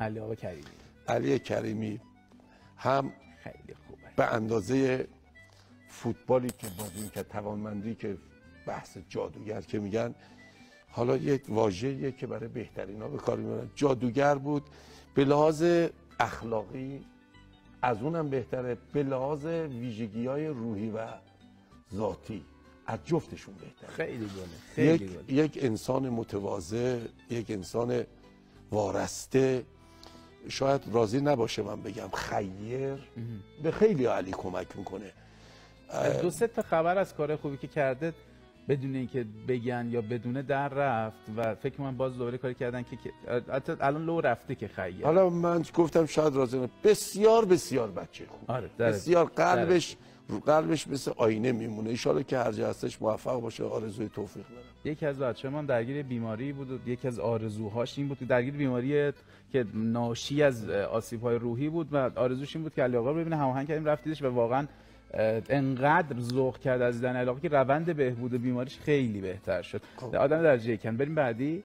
علی آقا کریمی. علی کریمی هم خیلی خوبه. به اندازه فوتبالی که بازی که توانمندی که بحث جادوگر که میگن حالا یک واژه‌ایه که برای بهترین ها به کار می‌برن. جادوگر بود به لحاظ اخلاقی از اونم بهتره به لحاظ ویژگی های روحی و ذاتی از جفتشون بهتره. خیلی خیلی یک, یک انسان متواضع یک انسان وارسته شاید راضی نباشه من بگم خیر. به خیلی علی کمک می‌کنه. دو سه تا خبر از کار خوبی که کرده بدون اینکه بگن یا بدون در رفت و فکر من باز دوباره کاری کردن که حتی الان لو رفته که خیه. حالا من گفتم شاید راضی نه بسیار بسیار بچه خوب. آره،. بسیار قلبش رو قلبش مثل آینه میمونه. ان که هر جا هستش موفق باشه آرزوی توفیق دارم یکی از بچه من درگیر بیماری بود و یکی از آرزوهاش این بود که درگیر بیماری که ناشی از آسیب های روحی بود و آرزوش این بود که علی آقا ببینه. هماهنگ کردیم رفتیدش و واقعا انقدر ذوق کرد از دیدن علی آقا که روند بهبود بیماریش خیلی بهتر شد. خب. آدم درجه یکن بریم بعدی.